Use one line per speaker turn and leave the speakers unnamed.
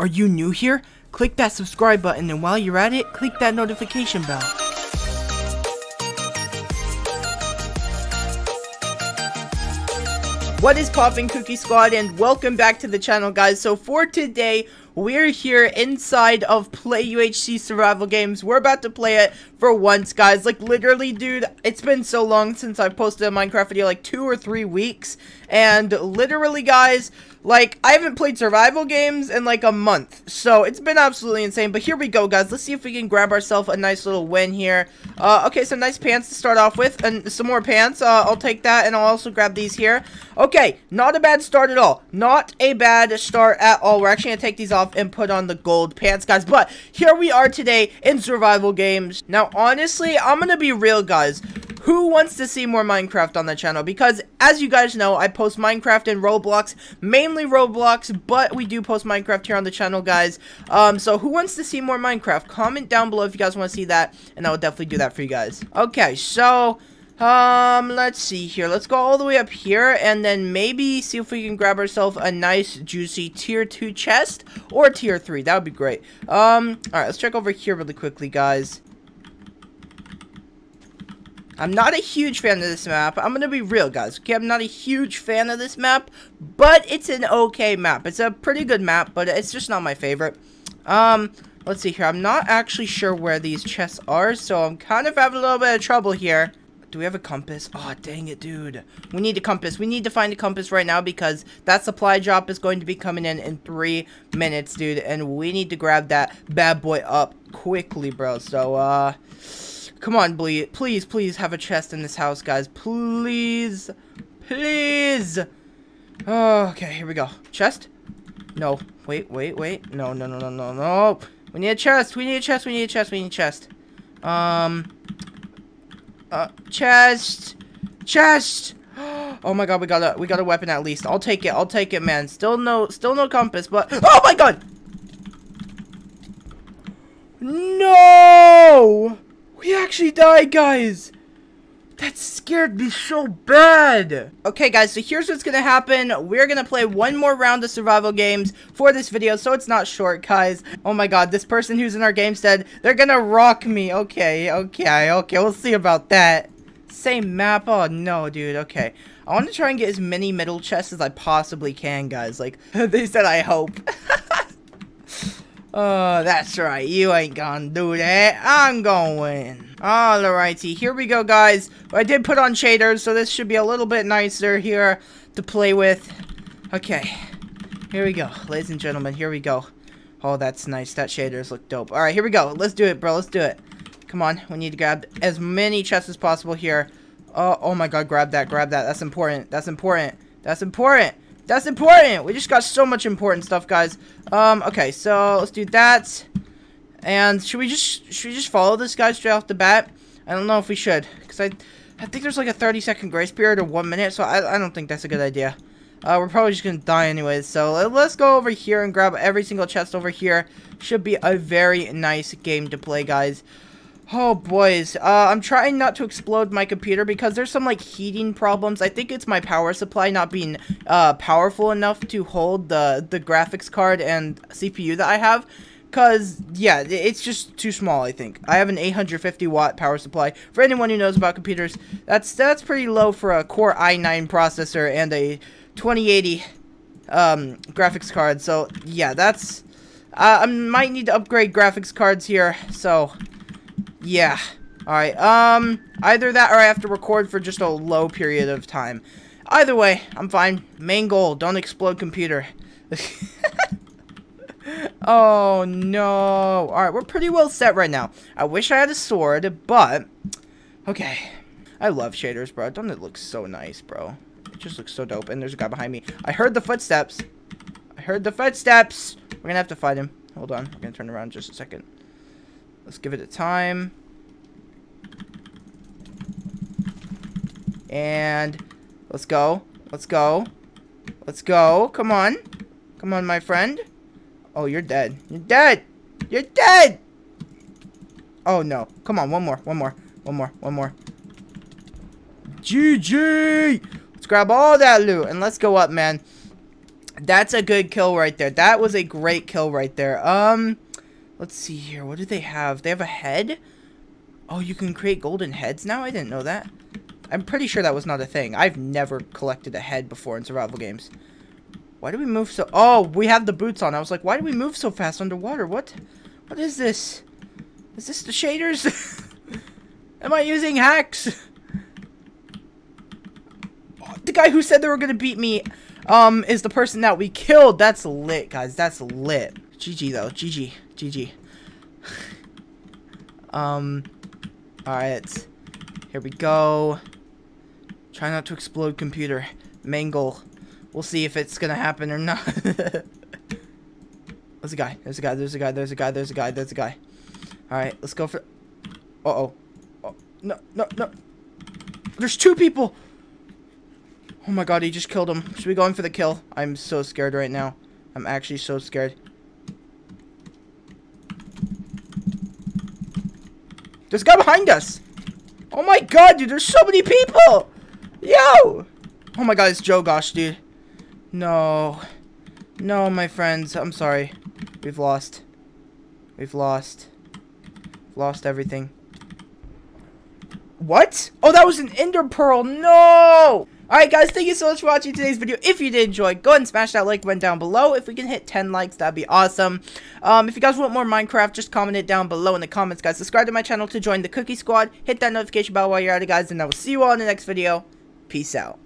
Are you new here? Click that subscribe button and while you're at it, click that notification bell. What is popping Cookie Squad and welcome back to the channel guys. So for today, we're here inside of Play UHC Survival Games. We're about to play it for once guys. Like literally dude, it's been so long since I've posted a Minecraft video, like two or three weeks. And literally guys, like, I haven't played survival games in like a month, so it's been absolutely insane. But here we go, guys. Let's see if we can grab ourselves a nice little win here. Uh, okay, some nice pants to start off with, and some more pants. Uh, I'll take that, and I'll also grab these here. Okay, not a bad start at all. Not a bad start at all. We're actually gonna take these off and put on the gold pants, guys. But here we are today in survival games. Now, honestly, I'm gonna be real, guys. Who wants to see more Minecraft on the channel? Because as you guys know I post Minecraft and Roblox mainly Roblox but we do post Minecraft here on the channel guys. Um so who wants to see more Minecraft? Comment down below if you guys want to see that and I will definitely do that for you guys. Okay so um, let's see here. Let's go all the way up here and then maybe see if we can grab ourselves a nice, juicy tier 2 chest or tier 3. That would be great. Um, alright, let's check over here really quickly, guys. I'm not a huge fan of this map. I'm going to be real, guys. Okay, I'm not a huge fan of this map, but it's an okay map. It's a pretty good map, but it's just not my favorite. Um, let's see here. I'm not actually sure where these chests are, so I'm kind of having a little bit of trouble here. Do we have a compass? Oh, dang it, dude. We need a compass. We need to find a compass right now because that supply drop is going to be coming in in three minutes, dude. And we need to grab that bad boy up quickly, bro. So, uh... Come on, please, please, please have a chest in this house, guys. Please, please. Oh, okay, here we go. Chest? No. Wait, wait, wait. No, no, no, no, no, no. We need a chest. We need a chest. We need a chest. We need a chest. Um. Uh, chest. Chest. Oh my god, we got a we got a weapon at least. I'll take it. I'll take it, man. Still no still no compass, but Oh my god. No! We actually died, guys! That scared me so bad. Okay, guys, so here's what's gonna happen. We're gonna play one more round of survival games for this video, so it's not short, guys. Oh my god, this person who's in our game said they're gonna rock me. Okay, okay, okay, we'll see about that. Same map? Oh, no, dude, okay. I want to try and get as many middle chests as I possibly can, guys. Like, they said I hope. Oh, that's right. You ain't gonna do that. I'm gonna win. Alrighty, here we go, guys. I did put on shaders, so this should be a little bit nicer here to play with. Okay, here we go. Ladies and gentlemen, here we go. Oh, that's nice. That shaders look dope. Alright, here we go. Let's do it, bro. Let's do it. Come on. We need to grab as many chests as possible here. Oh, oh my god, grab that, grab that. That's important. That's important. That's important. That's important. We just got so much important stuff, guys. Um, okay, so let's do that. And should we just should we just follow this guy straight off the bat? I don't know if we should, because I I think there's like a 30 second grace period or one minute, so I I don't think that's a good idea. Uh, we're probably just gonna die anyways, so let's go over here and grab every single chest over here. Should be a very nice game to play, guys. Oh, boys. Uh, I'm trying not to explode my computer because there's some, like, heating problems. I think it's my power supply not being uh, powerful enough to hold the, the graphics card and CPU that I have. Because, yeah, it's just too small, I think. I have an 850 watt power supply. For anyone who knows about computers, that's that's pretty low for a Core i9 processor and a 2080 um, graphics card. So, yeah, that's... Uh, I might need to upgrade graphics cards here, so... Yeah. Alright, um, either that or I have to record for just a low period of time. Either way, I'm fine. Main goal, don't explode computer. oh, no. Alright, we're pretty well set right now. I wish I had a sword, but... Okay. I love shaders, bro. Don't it look so nice, bro? It just looks so dope. And there's a guy behind me. I heard the footsteps. I heard the footsteps. We're gonna have to fight him. Hold on. We're gonna turn around just a second. Let's give it a time. And let's go. Let's go. Let's go. Come on. Come on, my friend. Oh, you're dead. You're dead. You're dead. Oh, no. Come on. One more. One more. One more. One more. GG. Let's grab all that loot and let's go up, man. That's a good kill right there. That was a great kill right there. Um, let's see here. What do they have? They have a head? Oh, you can create golden heads now? I didn't know that. I'm pretty sure that was not a thing. I've never collected a head before in survival games. Why do we move so... Oh, we have the boots on. I was like, why do we move so fast underwater? What? What is this? Is this the shaders? Am I using hacks? The guy who said they were going to beat me um, is the person that we killed. That's lit, guys. That's lit. GG, though. GG. GG. um, alright. Here we go. Try not to explode, computer. Mangle. We'll see if it's gonna happen or not. there's a guy. There's a guy. There's a guy. There's a guy. There's a guy. There's a guy. Alright, let's go for... Uh-oh. Oh, no, no, no. There's two people! Oh my god, he just killed him. Should we go in for the kill? I'm so scared right now. I'm actually so scared. There's a guy behind us! Oh my god, dude, there's so many people! Yo! Oh my god, it's Joe Gosh, dude. No. No, my friends. I'm sorry. We've lost. We've lost. Lost everything. What? Oh, that was an Ender Pearl. No! Alright guys, thank you so much for watching today's video. If you did enjoy, go ahead and smash that like button down below. If we can hit 10 likes, that'd be awesome. Um, if you guys want more Minecraft, just comment it down below in the comments, guys. Subscribe to my channel to join the Cookie Squad. Hit that notification bell while you're at it, guys. And I will see you all in the next video. Peace out.